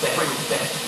back, bring.